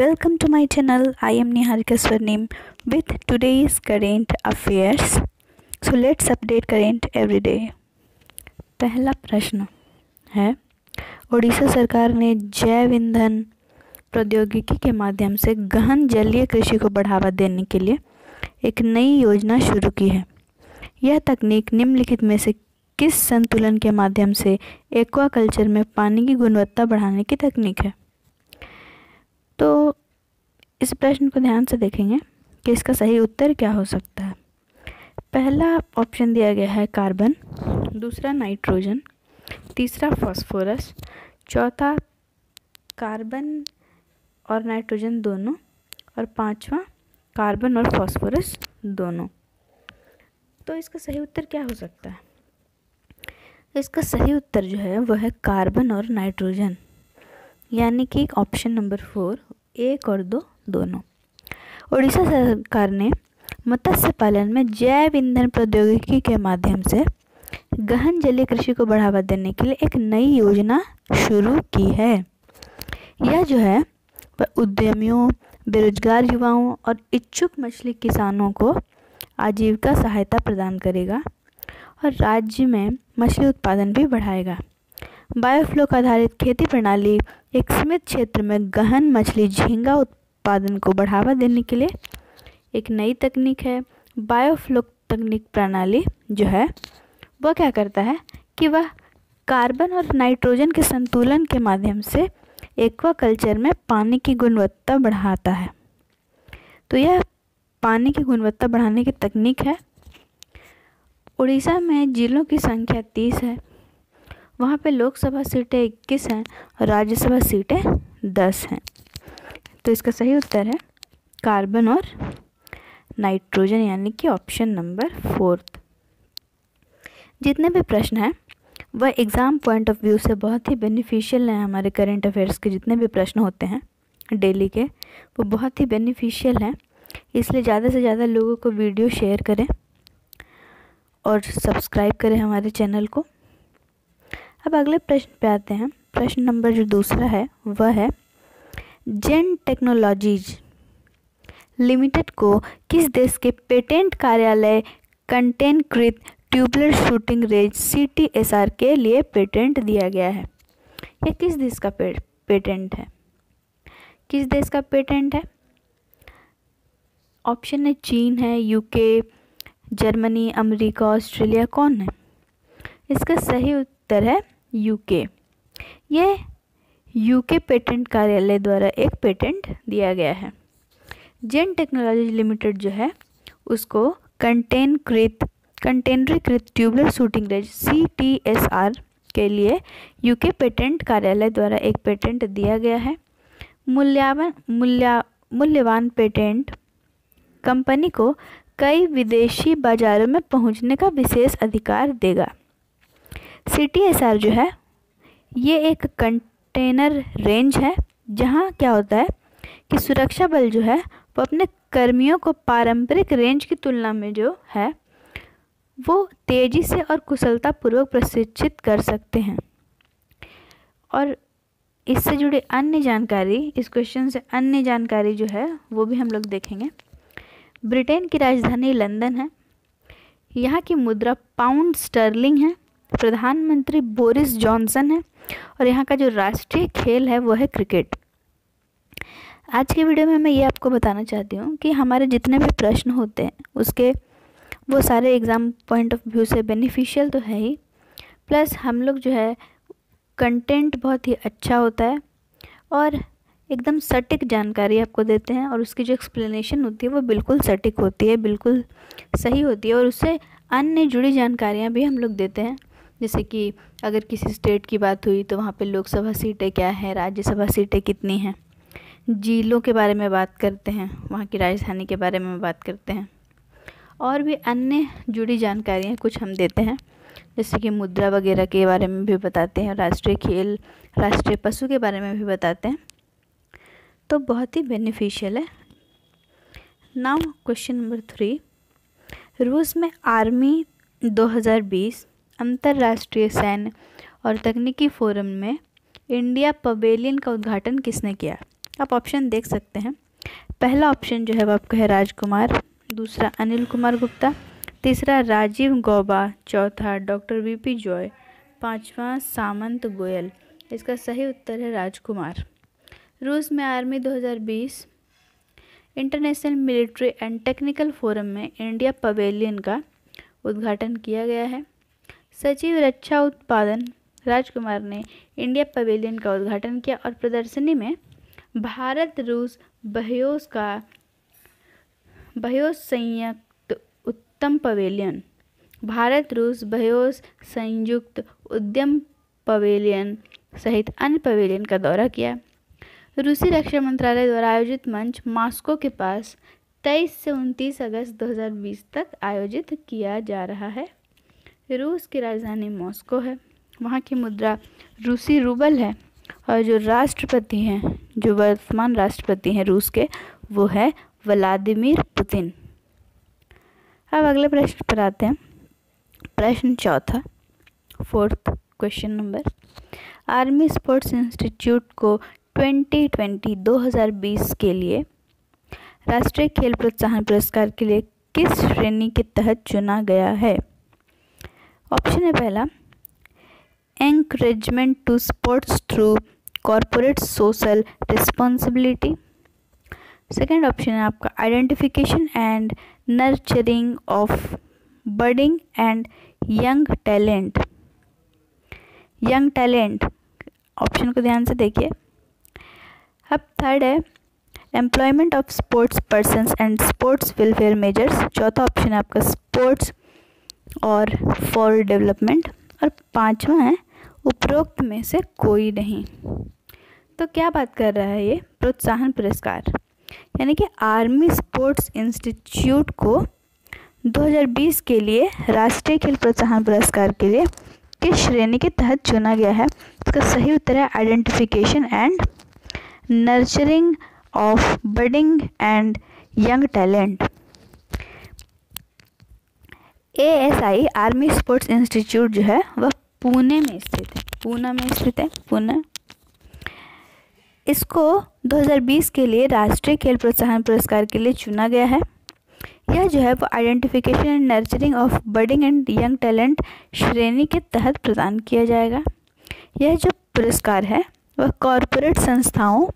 Welcome to my channel. I am Niharika Swarnim with today's current affairs. So, let's update current every day. पहला प्रश्न है उड़ीसा सरकार ने जैव ईंधन प्रौद्योगिकी के माध्यम से गहन जलीय कृषि को बढ़ावा देने के लिए एक नई योजना शुरू की है यह तकनीक निम्नलिखित में से किस संतुलन के माध्यम से एक्वाकल्चर में पानी की गुणवत्ता बढ़ाने की तकनीक है तो इस प्रश्न को ध्यान से देखेंगे कि इसका सही उत्तर क्या हो सकता है। पहला ऑप्शन दिया गया है कार्बन दूसरा नाइट्रोजन तीसरा फॉस्फोरस चौथा कार्बन और नाइट्रोजन दोनों, और पांचवा कार्बन और फॉस्फोरस दोनों। तो इसका सही उत्तर क्या हो सकता है? इसका सही उत्तर जो है, वह है कार्बन और नाइट्रोजन यानी कि ऑप्शन नंबर फोर एक और दो, दोनों। उड़ीसा सरकार ने मत्स्य पालन में जैव ईंधन प्रौद्योगिकी के माध्यम से गहन जलीय कृषि को बढ़ावा देने के लिए एक नई योजना शुरू की है। यह जो है, वह उद्यमियों, बेरोजगार युवाओं और इच्छुक मछली किसानों को आजीविका सहायता प्रदान करेगा और राज्य में मछली उत्पादन भी बढ़ाएगा। बायोफ्लोक आधारित खेती प्रणाली एक सीमित क्षेत्र में गहन मछली झींगा उत्पादन को बढ़ावा देने के लिए एक नई तकनीक है। बायोफ्लोक तकनीक प्रणाली जो है, वह क्या करता है कि वह कार्बन और नाइट्रोजन के संतुलन के माध्यम से एक्वाकल्चर में पानी की गुणवत्ता बढ़ाता है। तो यह पानी की गुणवत्ता बढ़ाने की तकनीक है। उड़ीसा में जिलों की संख्या तीस है। वहाँ पे लोकसभा सीटें इक्कीस हैं और राज्यसभा सीटें दस हैं। तो इसका सही उत्तर है कार्बन और नाइट्रोजन, यानी कि ऑप्शन नंबर फोर्थ। जितने भी प्रश्न हैं, वह एग्ज़ाम पॉइंट ऑफ़ व्यू से बहुत ही बेनिफिशियल हैं हमारे करेंट अफेयर्स के जितने भी प्रश्न होते हैं डेली के, वो बहुत ही बेनिफिशियल हैं। इसलिए ज़्यादा से ज़्यादा लोगों को वीडियो शेयर करें और सब्सक्राइब करें हमारे चैनल को। अब अगले प्रश्न पे आते हैं। प्रश्न नंबर जो दूसरा है वह है जेन टेक्नोलॉजीज़ लिमिटेड को किस देश के पेटेंट कार्यालय कंटेनकृत tubular shooting range C T S R के लिए पेटेंट दिया गया है? यह किस देश का पे, पेटेंट है? किस देश का पेटेंट है? ऑप्शन है चीन है यूके जर्मनी अमेरिका ऑस्ट्रेलिया कौन है? इसका सही उत्तर है यूके ये यूके पेटेंट कार्यालय द्वारा एक पेटेंट दिया गया है। जेन टेक्नोलॉजी लिमिटेड जो है, उसको कंटेनकृत कंटेनरीकृत tubular shooting range C T S R के लिए यूके पेटेंट कार्यालय द्वारा एक पेटेंट दिया गया है। मूल्यावन, मूल्या, मूल्यवान पेटेंट कंपनी को कई विदेशी बाजारों में पहुँचने का विशेष अधिकार देगा। सी जो है, ये एक कंटेनर रेंज है, जहाँ क्या होता है कि सुरक्षा बल जो है, वो अपने कर्मियों को पारंपरिक रेंज की तुलना में जो है, वो तेज़ी से और कुशलतापूर्वक प्रशिक्षित कर सकते हैं। और इससे जुड़ी अन्य जानकारी, इस क्वेश्चन से अन्य जानकारी जो है, वो भी हम लोग देखेंगे। ब्रिटेन की राजधानी लंदन है। यहाँ की मुद्रा पाउंड स्टर्लिंग है। प्रधानमंत्री बोरिस जॉनसन है और यहाँ का जो राष्ट्रीय खेल है वो है क्रिकेट। आज के वीडियो में मैं ये आपको बताना चाहती हूँ कि हमारे जितने भी प्रश्न होते हैं, उसके वो सारे एग्ज़ाम पॉइंट ऑफ़ व्यू से बेनिफिशियल तो है ही। प्लस हम लोग जो है कंटेंट बहुत ही अच्छा होता है और एकदम सटीक जानकारी आपको देते हैं और उसकी जो एक्सप्लेनेशन होती है वो बिल्कुल सटीक होती है, बिल्कुल सही होती है और उससे अन्य जुड़ी जानकारियाँ भी हम लोग देते हैं। जैसे कि अगर किसी स्टेट की बात हुई तो वहाँ पे लोकसभा सीटें क्या हैं, राज्यसभा सीटें कितनी हैं? जिलों के बारे में बात करते हैं, वहाँ की राजधानी के बारे में बात करते हैं। और भी अन्य जुड़ी जानकारियाँ कुछ हम देते हैं, जैसे कि मुद्रा वगैरह के बारे में भी बताते हैं, राष्ट्रीय खेल, राष्ट्रीय पशु के बारे में भी बताते हैं। तो बहुत ही बेनिफिशियल है। नाउ क्वेश्चन नंबर थ्री रूस में आर्मी 2020 अंतर्राष्ट्रीय सैन्य और तकनीकी फोरम में इंडिया पवेलियन का उद्घाटन किसने किया? आप ऑप्शन देख सकते हैं। पहला ऑप्शन जो है वो आपका है राजकुमार, दूसरा अनिल कुमार गुप्ता, तीसरा राजीव गौबा, चौथा डॉक्टर वीपी जॉय, पांचवा सामंत गोयल। इसका सही उत्तर है राजकुमार। रूस में army 2020 international military and technical forum में इंडिया पवेलियन का उद्घाटन किया गया है। सचिव रक्षा उत्पादन, राजकुमार ने इंडिया पवेलियन का उद्घाटन किया और प्रदर्शनी में भारत, रूस, बहयोस का, बहयोस संयुक्त उत्तम पवेलियन, भारत, रूस, बहयोस संयुक्त उद्यम पवेलियन सहित अन्य पवेलियन का दौरा किया। रूसी रक्षा मंत्रालय द्वारा आयोजित मंच मास्को के पास 23 से 29 अगस्त 2020 तक आयोजित किया जा रहा है। रूस की राजधानी मॉस्को है। वहाँ की मुद्रा रूसी रूबल है और जो राष्ट्रपति हैं, जो वर्तमान राष्ट्रपति हैं रूस के, वो है व्लादिमीर पुतिन। अब अगले प्रश्न पर आते हैं। प्रश्न चौथा, fourth question number. Army sports institute को 2020 2020 के लिए राष्ट्रीय खेल प्रोत्साहन पुरस्कार के लिए किस श्रेणी के तहत चुना गया है? ऑप्शन है पहला encouragement to sports through corporate social responsibility second option है आपका identification and nurturing of budding and young talent young talent option को ध्यान से देखिए। अब थर्ड है employment of sports person and sports welfare measures चौथा ऑप्शन है आपका स्पोर्ट्स और फॉर डेवलपमेंट और पांचवा है, उपरोक्त में से कोई नहीं। तो क्या बात कर रहा है ये? प्रोत्साहन पुरस्कार। यानी कि आर्मी स्पोर्ट्स इंस्टीट्यूट को 2020 के लिए राष्ट्रीय खेल प्रोत्साहन पुरस्कार के लिए किस श्रेणी के तहत चुना गया है? इसका सही उत्तर है identification and nurturing of budding and young talent A S I army sports institute जो है, वह पुणे में स्थित है। पूना में स्थित है, पुणे। इसको 2020 के लिए राष्ट्रीय खेल प्रोत्साहन पुरस्कार के लिए चुना गया है। यह जो है, वो identification and nurturing of budding and young talent श्रेणी के तहत प्रदान किया जाएगा। यह जो पुरस्कार है, वह कॉरपोरेट संस्थाओं,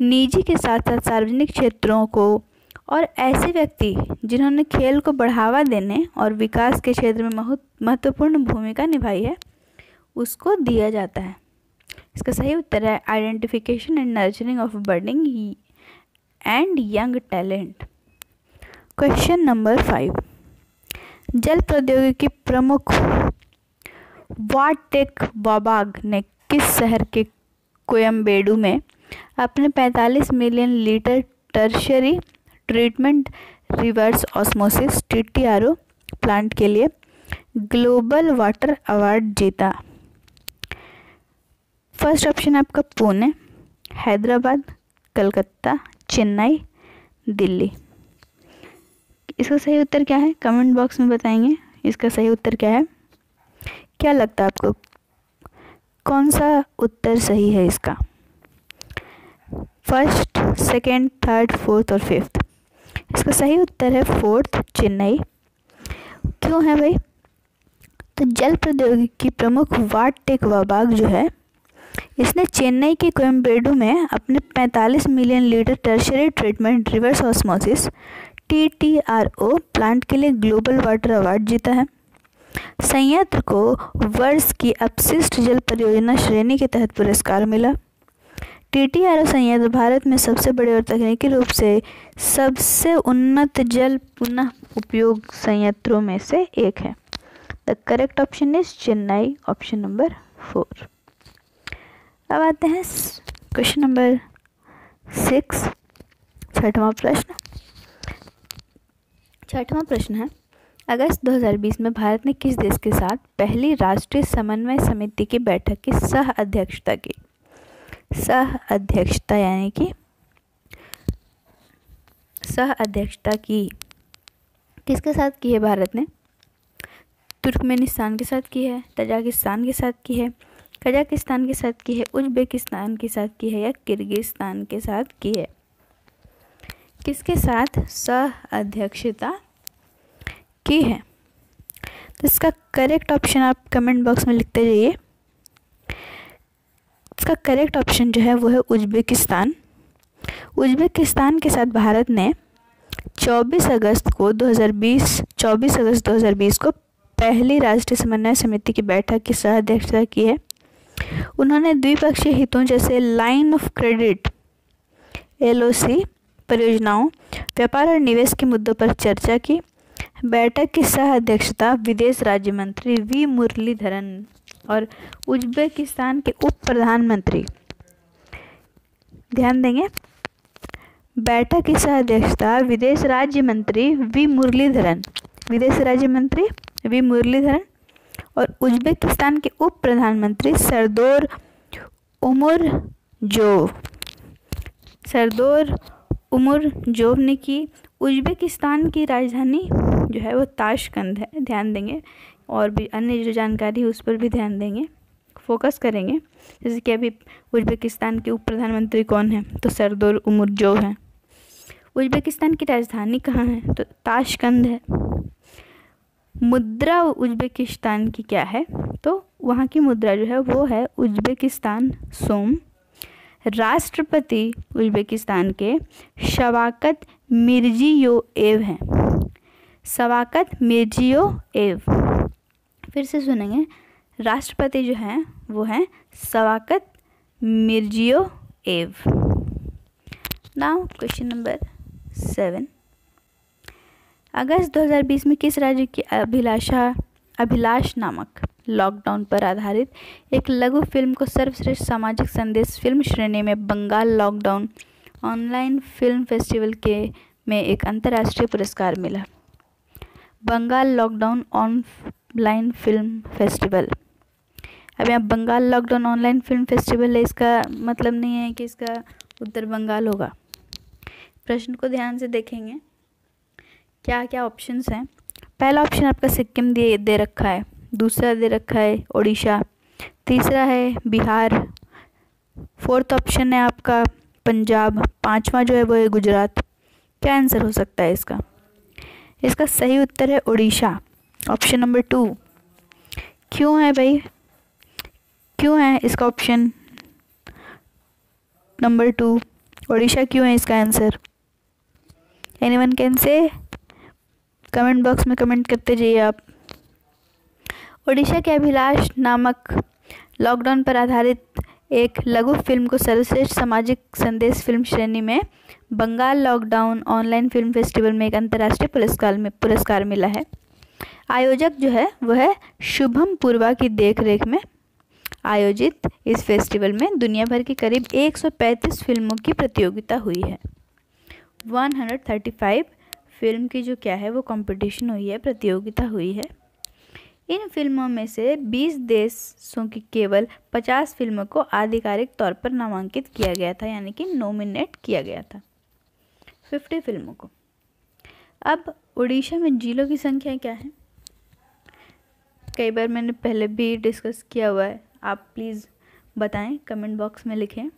निजी के साथ साथ सार्वजनिक क्षेत्रों को और ऐसे व्यक्ति जिन्होंने खेल को बढ़ावा देने और विकास के क्षेत्र में महत्वपूर्ण भूमिका निभाई है, उसको दिया जाता है। इसका सही उत्तर है identification and nurturing of budding and young talent question number five जल प्रौद्योगिकी प्रमुख वाटेक वाबाग ने किस शहर के कोयम्बेडू में अपने 45 million litre tertiary treatment reverse osmosis T plant के लिए ग्लोबल वाटर अवार्ड जीता। फ़र्स्ट ऑप्शन आपका पुणे, हैदराबाद, कलकत्ता, चेन्नई, दिल्ली। इसका सही उत्तर क्या है? कमेंट बॉक्स में बताएँगे। इसका सही उत्तर क्या है? क्या लगता है आपको? कौन सा उत्तर सही है इसका? फ़र्स्ट, सेकेंड, थर्ड, फोर्थ और फिफ्थ। इसका सही उत्तर है फोर्थ चेन्नई। क्यों है भाई? तो जल प्रौद्योगिकी प्रमुख वाट टेक वाबाग जो है, इसने चेन्नई के कोयम्बेडू में अपने 45 million litre tertiary treatment reverse osmosis T T R O plant के लिए ग्लोबल वाटर अवार्ड जीता है। संयंत्र को वर्ष की अपशिष्ट जल परियोजना श्रेणी के तहत पुरस्कार मिला। टीटीआरओ संयंत्र भारत में सबसे बड़े और तकनीकी रूप से सबसे उन्नत जल पुनः उपयोग संयंत्रों में से एक है। The correct option is Chennai option number four अब आते हैं क्वेश्चन नंबर सिक्स छठवां प्रश्न। छठवां प्रश्न है, अगस्त 2020 में भारत ने किस देश के साथ पहली राष्ट्रीय समन्वय समिति की बैठक की सह अध्यक्षता की? सह अध्यक्षता यानी कि सह अध्यक्षता की किसके साथ की है भारत ने? तुर्कमेनिस्तान के साथ की है, तजाकिस्तान के साथ की है, कजाकिस्तान के साथ की है, उज्बेकिस्तान के साथ की है या किर्गिस्तान के साथ की है? किसके साथ सह अध्यक्षता की है? तो इसका करेक्ट ऑप्शन आप कमेंट बॉक्स में लिखते जाइए। इसका करेक्ट ऑप्शन जो है वो है उज्बेकिस्तान। उज्बेकिस्तान के साथ भारत ने 24 अगस्त को 2020 24 अगस्त 2020 को पहली राष्ट्रीय समन्वय समिति की बैठक की सह अध्यक्षता की है। उन्होंने द्विपक्षीय हितों जैसे लाइन ऑफ़ क्रेडिट एल परियोजनाओं, व्यापार और निवेश के मुद्दों पर चर्चा की। बैठक की सह अध्यक्षता विदेश राज्य मंत्री वी मुरलीधरन और उज्बेकिस्तान के उप प्रधानमंत्री। ध्यान देंगे। बैठक की सह अध्यक्षता विदेश राज्य मंत्री वी मुरलीधरन। विदेश राज्य मंत्री वी मुरलीधरन और उज्बेकिस्तान के उप प्रधानमंत्री Sardor Umurzakov Sardor Umurzakov ने की उज्बेकिस्तान की राजधानी जो है वो ताशकंद है। ध्यान देंगे। और भी अन्य जो जानकारी है, उस पर भी ध्यान देंगे फोकस करेंगे। जैसे कि अभी उज्बेकिस्तान के उप प्रधानमंत्री कौन है? तो सरदोर उमर जोव हैं। उज्बेकिस्तान की राजधानी कहाँ है? तो ताशकंद है। मुद्रा उज्बेकिस्तान की क्या है? तो वहाँ की मुद्रा जो है, वो है उज्बेकिस्तान सोम। राष्ट्रपति उज्बेकिस्तान के शवाकत मिर्जियो एव हैं। शवाकत मिर्जियो एव फिर से सुनेंगे। राष्ट्रपति जो हैं, वो हैं Shavkat Mirziyoyev. Now question number seven अगस्त 2020 में किस राज्य की अभिलाषा, अभिलाष नामक लॉकडाउन पर आधारित एक लघु फ़िल्म को सर्वश्रेष्ठ सामाजिक संदेश फ़िल्म श्रेणी में Bengal lockdown online film festival के में एक अंतर्राष्ट्रीय पुरस्कार मिला। Bengal lockdown online film festival. अब यहाँ Bengal lockdown online film festival है, इसका मतलब नहीं है कि इसका उत्तर बंगाल होगा। प्रश्न को ध्यान से देखेंगे। क्या क्या ऑप्शंस हैं? पहला ऑप्शन आपका सिक्किम दे दे रखा है, दूसरा दे रखा है उड़ीसा तीसरा है बिहार, फोर्थ ऑप्शन है आपका पंजाब, पांचवा जो है वो है गुजरात। क्या आंसर हो सकता है इसका? इसका सही उत्तर है उड़ीसा ऑप्शन नंबर टू क्यों है भाई? क्यों है इसका ऑप्शन नंबर टू उड़ीसा क्यों है इसका answer any one can say comment box में कमेंट करते जाइए आप. ओडिशा के अभिलाष नामक लॉकडाउन पर आधारित एक लघु फ़िल्म को सर्वश्रेष्ठ सामाजिक संदेश फ़िल्म श्रेणी में Bengal lockdown online film festival में एक अंतर्राष्ट्रीय पुरस्कार में पुरस्कार मिला है। आयोजक जो है, वह है शुभम पूर्वा की देखरेख में आयोजित इस फेस्टिवल में दुनिया भर की करीब 135 फ़िल्मों की प्रतियोगिता हुई है। 135 फ़िल्म की जो क्या है, वो कंपटीशन हुई है, प्रतियोगिता हुई है। इन फ़िल्मों में से 20 देशों की केवल 50 फ़िल्मों को आधिकारिक तौर पर नामांकित किया गया था, यानी कि नॉमिनेट किया गया था। 50 फ़िल्मों को। अब उड़ीसा में जिलों की संख्या क्या है? कई बार मैंने पहले भी डिस्कस किया हुआ है। आप प्लीज़ बताएँ, कमेंट बॉक्स में लिखें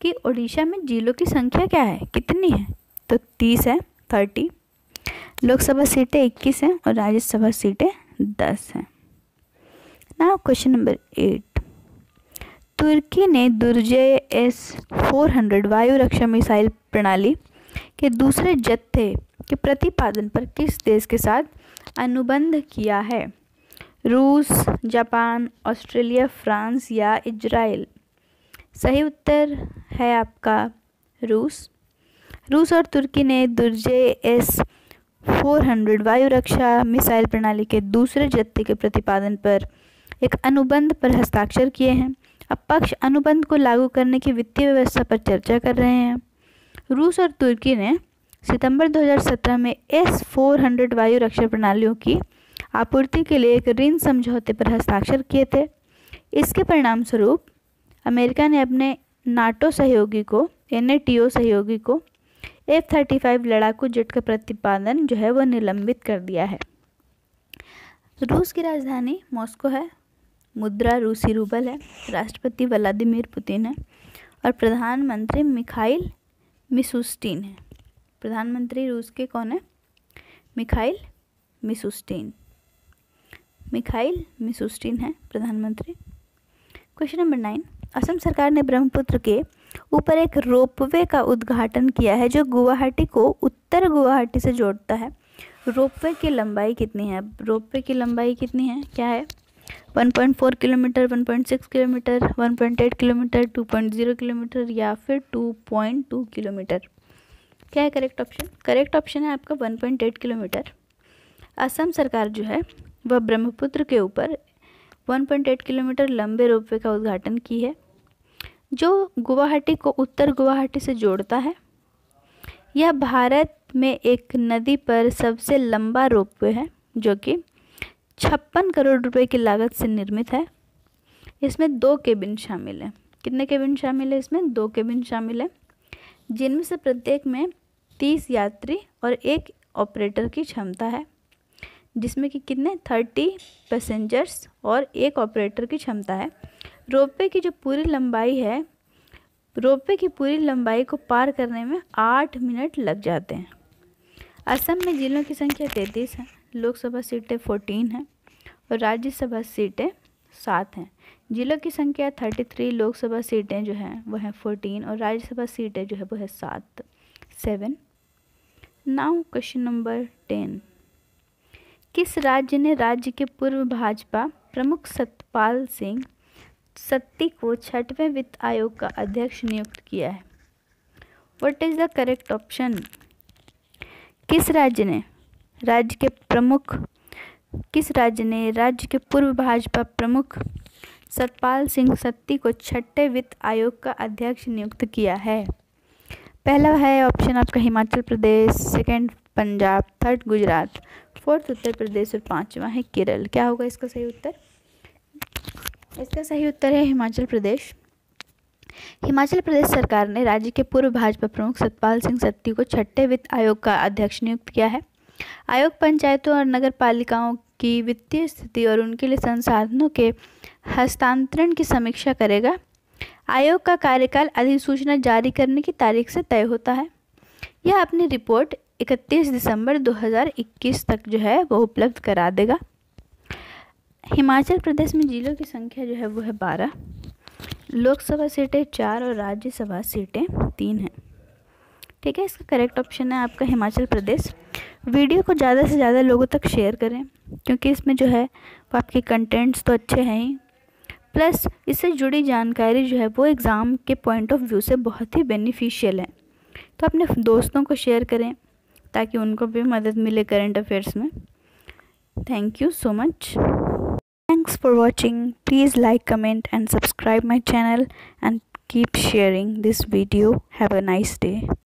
कि उड़ीसा में जिलों की संख्या क्या है? कितनी है? तो तीस है थर्टी लोकसभा सीटें इक्कीस हैं और राज्यसभा सीटें दस हैं। ना क्वेश्चन नंबर एट तुर्की ने दुर्जय एस फोर हंड्रेड वायु रक्षा मिसाइल प्रणाली के दूसरे जत्थे के प्रतिपादन पर किस देश के साथ अनुबंध किया है? रूस, जापान, ऑस्ट्रेलिया, फ्रांस या इजराइल। सही उत्तर है आपका रूस। रूस और तुर्की ने दुर्जे एस 400 वायु रक्षा मिसाइल प्रणाली के दूसरे जत्थे के प्रतिपादन पर एक अनुबंध पर हस्ताक्षर किए हैं। अब पक्ष अनुबंध को लागू करने की वित्तीय व्यवस्था पर चर्चा कर रहे हैं। रूस और तुर्की ने सितंबर 2017 में एस 400 वायु रक्षा प्रणालियों की आपूर्ति के लिए एक ऋण समझौते पर हस्ताक्षर किए थे। इसके परिणाम स्वरूप अमेरिका ने अपने नाटो सहयोगी को, एनएटीओ सहयोगी को, एफ़ थर्टी फाइव लड़ाकू जेट का प्रतिपादन जो है वो निलंबित कर दिया है। रूस की राजधानी मॉस्को है। मुद्रा रूसी रूबल है। राष्ट्रपति व्लादिमीर पुतिन है। और प्रधानमंत्री मिखाइल मिसुस्टीन है। प्रधानमंत्री रूस के कौन है? मिखाइल मिसुस्टीन। मिखाइल मिसुस्टीन है, प्रधानमंत्री। क्वेश्चन नंबर नाइन असम सरकार ने ब्रह्मपुत्र के ऊपर एक रोपवे का उद्घाटन किया है, जो गुवाहाटी को उत्तर गुवाहाटी से जोड़ता है। रोपवे की लंबाई कितनी है? रोपवे की लंबाई कितनी है? क्या है? 1.4 किलोमीटर 1.6 किलोमीटर 1.8 किलोमीटर 2.0 किलोमीटर या फिर 2.2 किलोमीटर। क्या है करेक्ट ऑप्शन करेक्ट ऑप्शन है आपका 1.8 किलोमीटर। असम सरकार जो है वह ब्रह्मपुत्र के ऊपर 1.8 किलोमीटर लंबे रोपवे का उद्घाटन की है, जो गुवाहाटी को उत्तर गुवाहाटी से जोड़ता है। यह भारत में एक नदी पर सबसे लंबा रोपवे है, जो कि छप्पन करोड़ रुपए की लागत से निर्मित है। इसमें दो केबिन शामिल हैं। कितने केबिन शामिल है इसमें? दो केबिन शामिल है, जिनमें से प्रत्येक में तीस यात्री और एक ऑपरेटर की क्षमता है। जिसमें कि कितने? थर्टी पैसेंजर्स और एक ऑपरेटर की क्षमता है। रोपवे की जो पूरी लंबाई है, रोपवे की पूरी लंबाई को पार करने में आठ मिनट लग जाते हैं। असम में जिलों की संख्या तैंतीस है, लोकसभा सीटें फोर्टीन हैं और राज्यसभा सीटें सात हैं। जिलों की संख्या थर्टी थ्री लोकसभा सीटें जो हैं वह हैं फोर्टीन और राज्यसभा सीटें जो है वह है सात। Seven now question number ten किस राज्य ने राज्य के पूर्व भाजपा प्रमुख सतपाल सिंह सत्ती को छठवें वित्त आयोग का अध्यक्ष नियुक्त किया है? What is the correct option किस राज्य ने राज्य के प्रमुख, किस राज्य ने राज्य के पूर्व भाजपा प्रमुख सतपाल सिंह सत्ती को छठे वित्त आयोग का अध्यक्ष नियुक्त किया है? पहला है ऑप्शन आपका Himachal Pradesh second Punjab, third Gujarat, fourth Uttar Pradesh और पांचवा है केरल। क्या होगा इसका सही उत्तर? इसका सही उत्तर है हिमाचल प्रदेश। हिमाचल प्रदेश सरकार ने राज्य के पूर्व भाजपा प्रमुख सतपाल सिंह सत्ती को छठे वित्त आयोग का अध्यक्ष नियुक्त किया है। आयोग पंचायतों और नगर पालिकाओं की वित्तीय स्थिति और उनके लिए संसाधनों के हस्तांतरण की समीक्षा करेगा। आयोग का कार्यकाल अधिसूचना जारी करने की तारीख से तय होता है। यह अपनी रिपोर्ट 31 दिसंबर 2021 तक जो है वो उपलब्ध करा देगा। हिमाचल प्रदेश में जिलों की संख्या जो है वो है बारह। लोकसभा सीटें चार और राज्यसभा सीटें तीन हैं। ठीक है, इसका करेक्ट ऑप्शन है आपका हिमाचल प्रदेश। वीडियो को ज़्यादा से ज़्यादा लोगों तक शेयर करें, क्योंकि इसमें जो है वो आपके कंटेंट्स तो अच्छे हैं ही। प्लस इससे जुड़ी जानकारी जो है वो एग्ज़ाम के पॉइंट ऑफ़ व्यू से बहुत ही बेनिफिशियल है। तो अपने दोस्तों को शेयर करें ताकि उनको भी मदद मिले करंट अफेयर्स में। Thank you so much thanks for watching please like comment and subscribe my channel and keep sharing this video have a nice day